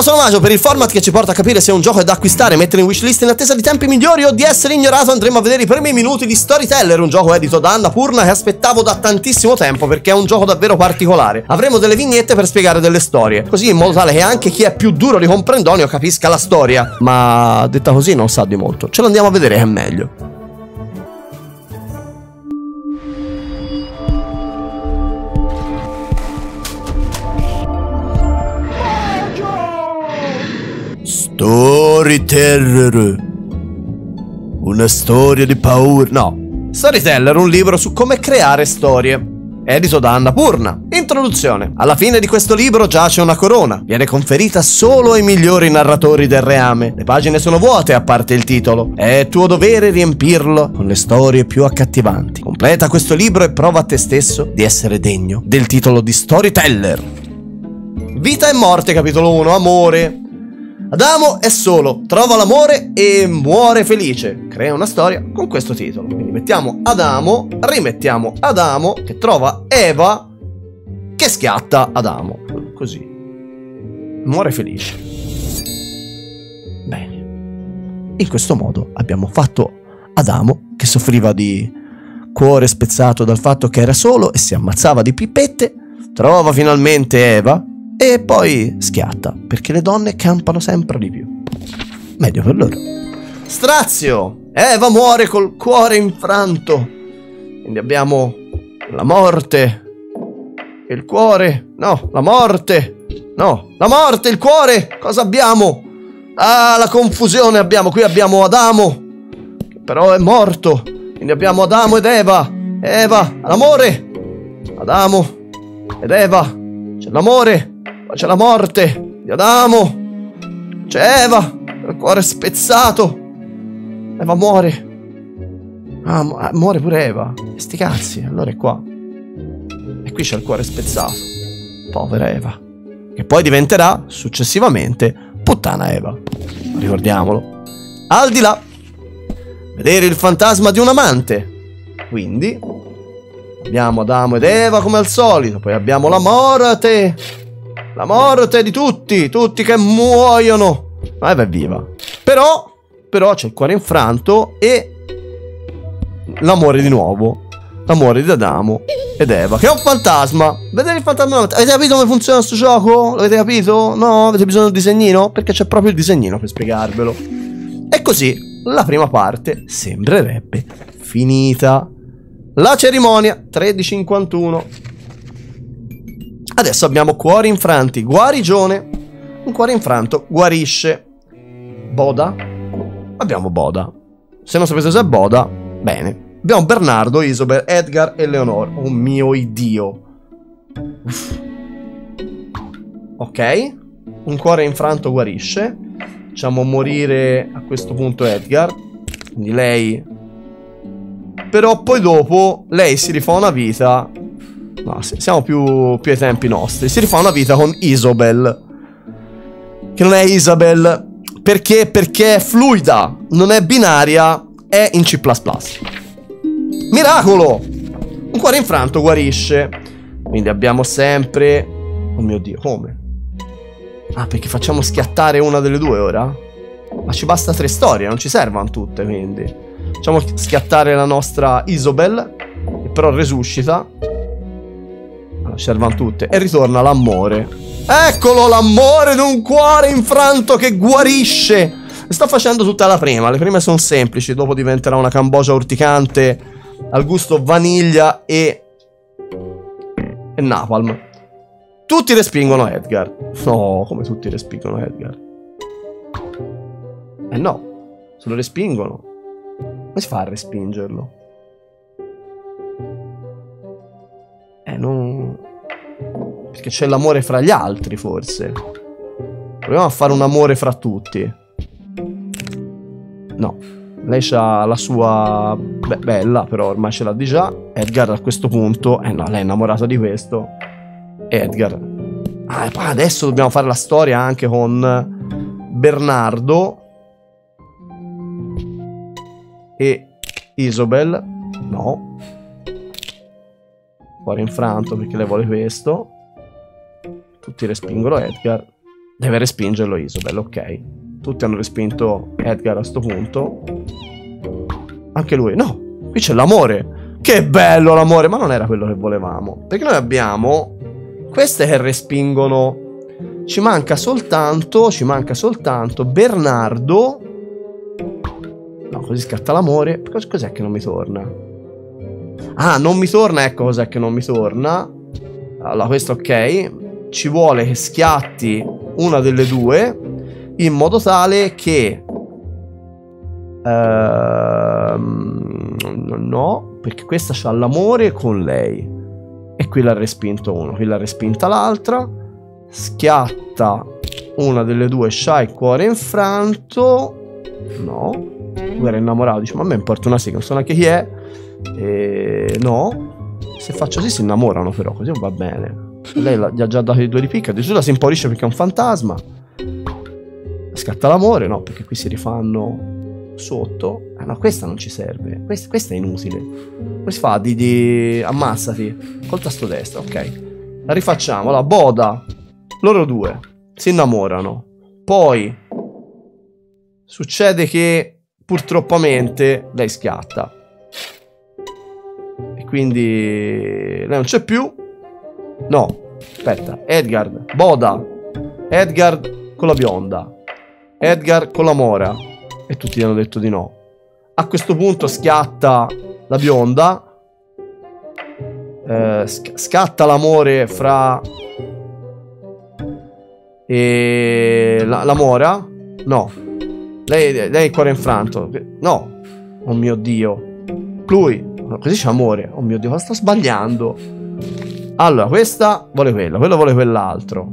Ciao, sono Maggio. Per il format che ci porta a capire se un gioco è da acquistare mettere in wishlist in attesa di tempi migliori o di essere ignorato, andremo a vedere i primi minuti di Storyteller, un gioco edito da Anna Purna che aspettavo da tantissimo tempo perché è un gioco davvero particolare. Avremo delle vignette per spiegare delle storie, così in modo tale che anche chi è più duro di comprendonio capisca la storia. Ma detta così non sa di molto. Ce l'andiamo a vedere è meglio. Storyteller. Una storia di paura. No. Storyteller, un libro su come creare storie. Edito da Anna Purna. Introduzione. Alla fine di questo libro giace una corona. Viene conferita solo ai migliori narratori del reame. Le pagine sono vuote a parte il titolo. È tuo dovere riempirlo con le storie più accattivanti. Completa questo libro e prova a te stesso di essere degno del titolo di Storyteller. Vita e morte, capitolo 1. Amore. Adamo è solo, trova l'amore e muore felice. Crea una storia con questo titolo. Quindi mettiamo Adamo, rimettiamo Adamo che trova Eva che schiatta Adamo. Così. Muore felice. Bene. In questo modo abbiamo fatto Adamo che soffriva di cuore spezzato dal fatto che era solo e si ammazzava di pipette, trova finalmente Eva e poi schiatta, perché le donne campano sempre di più. Meglio per loro. Strazio! Eva muore col cuore infranto. Quindi abbiamo la morte. Il cuore. No, la morte. No, la morte, il cuore. Cosa abbiamo? Ah, la confusione abbiamo. Qui abbiamo Adamo. Che però è morto. Quindi abbiamo Adamo ed Eva. Eva, l'amore. Adamo ed Eva. C'è l'amore. Ma c'è la morte di Adamo. C'è Eva, il cuore spezzato. Eva muore. Ah, muore pure Eva. Sti cazzi, allora è qua. E qui c'è il cuore spezzato. Povera Eva. Che poi diventerà, successivamente, puttana Eva. Ricordiamolo. Al di là. Vedere il fantasma di un amante. Quindi abbiamo Adamo ed Eva come al solito. Poi abbiamo la morte la morte di tutti, tutti che muoiono. Ma è viva. Però, però c'è il cuore infranto e l'amore di nuovo. L'amore di Adamo ed Eva, che è un fantasma. Vedete il fantasma? Avete capito come funziona questo gioco? L'avete capito? No? Avete bisogno del disegnino? Perché c'è proprio il disegnino per spiegarvelo. E così la prima parte sembrerebbe finita. La cerimonia 1351 Adesso abbiamo cuori infranti, guarigione. Un cuore infranto guarisce. Boda. Abbiamo Boda. Se non sapete se è Boda, bene. Abbiamo Bernardo, Isobel, Edgar e Leonor. Oh mio Dio. Ok. Un cuore infranto guarisce. Facciamo morire a questo punto Edgar. Quindi lei... Però poi dopo lei si rifà una vita No, siamo più, più ai tempi nostri. Si rifà una vita con Isobel. Che non è Isabel. Perché? Perché è fluida, non è binaria, è in C++. Miracolo! Un cuore infranto guarisce. Quindi abbiamo sempre... Oh mio Dio, come? Ah, perché facciamo schiattare una delle due ora? Ma ci basta tre storie, non ci servono tutte, quindi. Facciamo schiattare la nostra Isobel, che però resuscita servono tutte. E ritorna l'amore. Eccolo l'amore di un cuore infranto che guarisce. Sto facendo tutta la prima. Le prime sono semplici. Dopo diventerà una cambogia urticante al gusto vaniglia e... e napalm. Tutti respingono Edgar. No, come tutti respingono Edgar. Eh no, se lo respingono. Come si fa a respingerlo? Non... Perché c'è l'amore fra gli altri, forse. Proviamo a fare un amore fra tutti. No. Lei ha la sua... Beh, bella, però ormai ce l'ha di già. Edgar a questo punto... Eh no, lei è innamorata di questo. Edgar. Ah, adesso dobbiamo fare la storia anche con Bernardo. E Isobel. No. Cuore infranto perché lei vuole questo. Tutti respingono Edgar. deve respingerlo Isobel, ok. Tutti hanno respinto Edgar a sto punto. Anche lui, no, qui c'è l'amore. Che bello l'amore, ma non era quello che volevamo. Perché noi abbiamo queste che respingono. Ci manca soltanto, ci manca soltanto Bernardo. No, così scatta l'amore. Cos- cos'è che non mi torna? Ah, non mi torna, ecco cos'è che non mi torna. Allora, questo ok. Ci vuole che schiatti una delle due in modo tale che... Ehm, no, perché questa ha l'amore con lei. E qui l'ha respinto uno, qui l'ha respinta l'altra. Schiatta una delle due, c'ha il cuore infranto. No. Tu era innamorato, dice, ma a me importa una sega, non so neanche chi è. E... No. Se faccio così si innamorano però, così va bene. Lei gli ha già dato i due di picca, addirittura si impaurisce perché è un fantasma. Scatta l'amore, no, perché qui si rifanno sotto. Ah no, questa non ci serve. Questa, questa è inutile. Come si fa? Di, di... Ammazzati. Col tasto destro, ok. La rifacciamo. La boda. Loro due si innamorano. Poi succede che purtroppamente lei schiatta. Quindi non c'è più. No, aspetta. Edgar, Boda. Edgar con la bionda. Edgar con la mora. E tutti gli hanno detto di no. A questo punto schiatta la bionda. Eh, sc scatta l'amore fra... E la, la mora. No. Lei, lei è il cuore infranto. No. Oh mio Dio. Lui. Così c'è amore. Oh mio Dio, ma sto sbagliando. Allora, questa vuole quello, quello vuole quell'altro.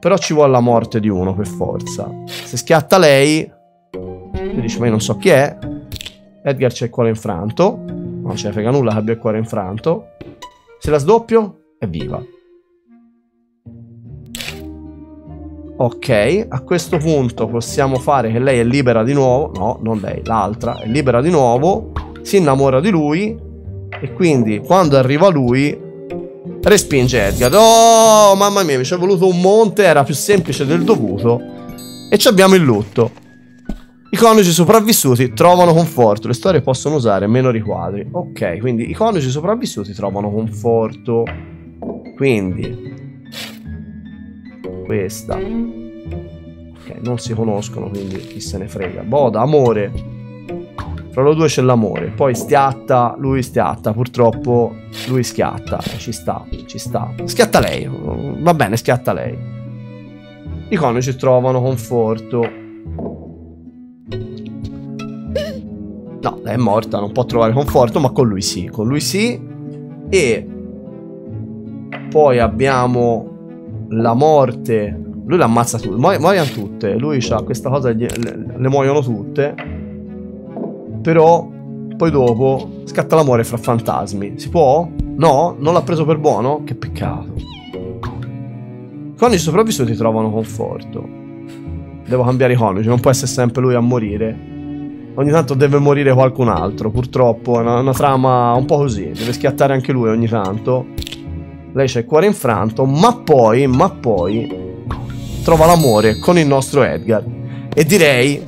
Però ci vuole la morte di uno per forza. Se schiatta lei, lui dice, ma io non so chi è. Edgar c'è il cuore infranto. Non ce ne frega nulla che abbia il cuore infranto. Se la sdoppio, è viva. Ok, a questo punto possiamo fare che lei è libera di nuovo. No, non lei, l'altra è libera di nuovo. Si innamora di lui e quindi quando arriva lui respinge Edgar. Oh, mamma mia, mi ci è voluto un monte, era più semplice del dovuto. E ci abbiamo il lutto. I coniugi sopravvissuti trovano conforto. Le storie possono usare meno riquadri. Ok, quindi i coniugi sopravvissuti trovano conforto. Quindi questa. Ok, non si conoscono, quindi chi se ne frega. Boda, amore. Fra loro due c'è l'amore. Poi stiatta, lui stiatta. Purtroppo lui schiatta. Ci sta, ci sta. Schiatta lei. Va bene, schiatta lei. I coniugi trovano conforto. No, lei è morta, non può trovare conforto, ma con lui sì. Con lui sì. E poi abbiamo la morte. Lui le ammazza tutte. Mu muoiono tutte. Lui ha questa cosa, le, le muoiono tutte. Però poi dopo scatta l'amore fra fantasmi. Si può? No? Non l'ha preso per buono? Che peccato. Quando i sopravvissuti trovano conforto. Devo cambiare i coniugi, non può essere sempre lui a morire. Ogni tanto deve morire qualcun altro, purtroppo è una, una trama un po' così. Deve schiattare anche lui ogni tanto. Lei c'ha il cuore infranto, ma poi, ma poi trova l'amore con il nostro Edgar. E direi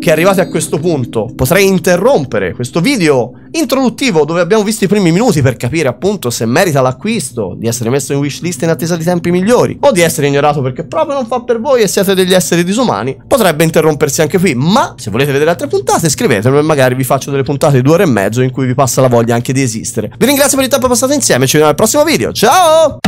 che arrivati a questo punto potrei interrompere questo video introduttivo dove abbiamo visto i primi minuti per capire appunto se merita l'acquisto, di essere messo in wishlist in attesa di tempi migliori o di essere ignorato perché proprio non fa per voi e siete degli esseri disumani, potrebbe interrompersi anche qui, ma se volete vedere altre puntate scrivetemelo e magari vi faccio delle puntate di due ore e mezzo in cui vi passa la voglia anche di esistere. Vi ringrazio per il tempo passato insieme, ci vediamo al prossimo video, ciao!